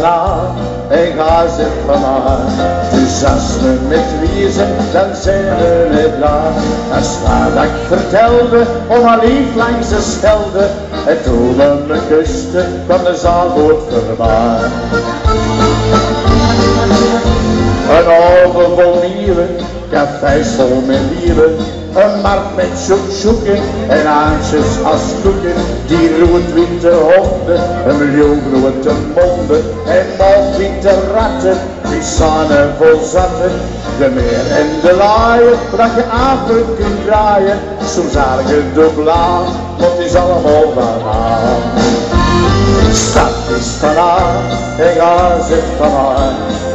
en ga ze vandaag. Dus als met wiezen, dan zijn we met klaar. Als waar ik vertelde, om haar lief langs de schelde. En toen we me kusten, kwam de zaalboot voorbij. Een oven vol mieren, cafés vol met wieren. Een markt met zoekzoeken en aantjes als koeken. Die rood-witte honden, een miljoen grote monden. En malwitte ratten, die sanen vol zatten. De meer en de laaien, dat je apen kunt draaien. Soms aardige de blaad, want is allemaal banaan. Stad is vanaf en ga ze vanaf.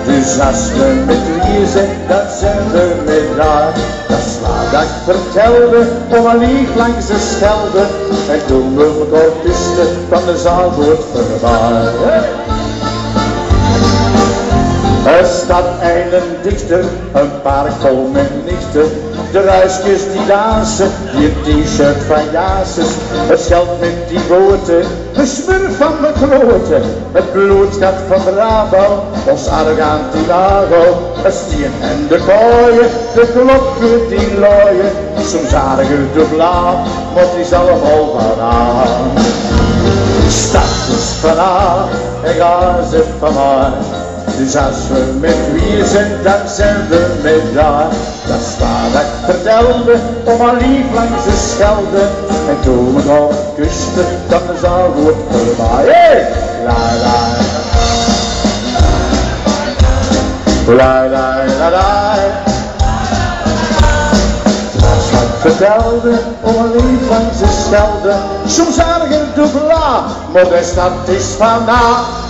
Dus als we met wie zijn, dan zijn we met daar. Dat is waar dat ik vertelde, om een lief langs de schelde. En toen elkaar kusten, kwam de zaalboot voorbij. Een stad en een dichter, een park vol met nichten. De ruisjes die dansen, die t-shirt van Jasus. Het geld met die boten, de smurf van mijn kloten. Het bloedstad van Brabo, ons arrogant Tilago. Het stien en de kooien, de klokken die looien. Soms aardige de blauw, het is allemaal vanaf. Stad is vanaf, en gaan ze van. Dus als we met wie zijn, dan zijn we met daar. Dat dat ik vertelde, om haar lief langs de schelde. En toen we nog kusten, dan is al goed voorbij. Hey! La la la la la la Als wat vertelde, om haar lief langs de schelde. Soms aardig de bla, maar de stad is vandaag.